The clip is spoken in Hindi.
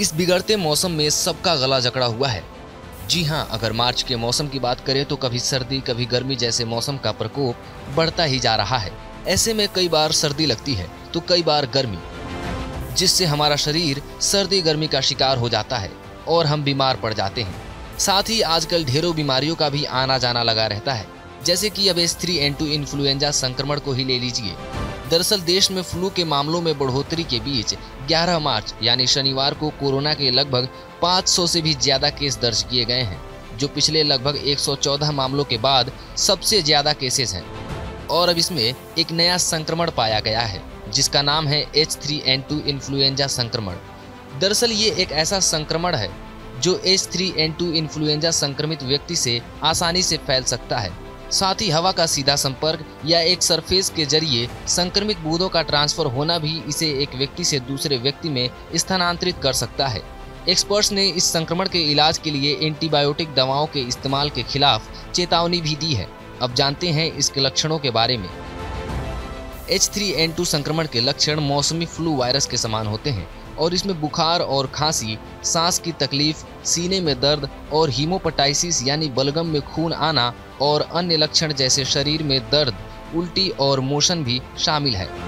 इस बिगड़ते मौसम में सबका गला जकड़ा हुआ है। जी हाँ अगर मार्च के मौसम की बात करें तो कभी सर्दी, कभी गर्मी जैसे मौसम का प्रकोप बढ़ता ही जा रहा है। ऐसे में कई बार सर्दी लगती है तो कई बार गर्मी, जिससे हमारा शरीर सर्दी, गर्मी का शिकार हो जाता है और हम बीमार पड़ जाते हैं। साथ ही आजकल ढेरों बीमारियों का भी आना जाना लगा रहता है। जैसे कि अब S three N two influenza संक्रमण को ही ले लीजिए। दरअसल देश में फ्लू के मामलों में बढ़ोतरी के बीच 11 मार्च, यानी शनिवार को कोरोना के लगभग 500 से भी ज़्यादा केस दर्ज किए गए हैं, जो पिछले लगभग 114 मामलों के बाद सबसे ज़्यादा केसेस हैं। और अब इसमें एक नया संक्रमण पाया गया है, जिसका नाम है H three N two influenza संक्रमण। दरअसल ये एक ऐसा संक्रमण है, जो H three N two influenza संक्रमित व्यक्ति से आसानी से फैल सकता है। साथ ही हवा का सीधा संपर्क या एक सरफेस के ज़रिए संक्रमित बूंदों का ट्रांसफ़र होना भी इसे एक व्यक्ति से दूसरे व्यक्ति में स्थानांतरित कर सकता है। एक्सपर्ट्स ने इस संक्रमण के इलाज के लिए एंटीबायोटिक दवाओं के इस्तेमाल के खिलाफ चेतावनी भी दी है। अब जानते हैं इसके लक्षणों के बारे में। एच थ्री एन टू संक्रमण के लक्षण मौसमी फ्लू वायरस के समान होते हैं। और इसमें बुखार और खांसी, सांस की तकलीफ़, सीने में दर्द और हीमोपटाइसिस यानी बलगम में खून आना और अन्य लक्षण जैसे शरीर में दर्द, उल्टी और मोशन भी शामिल है।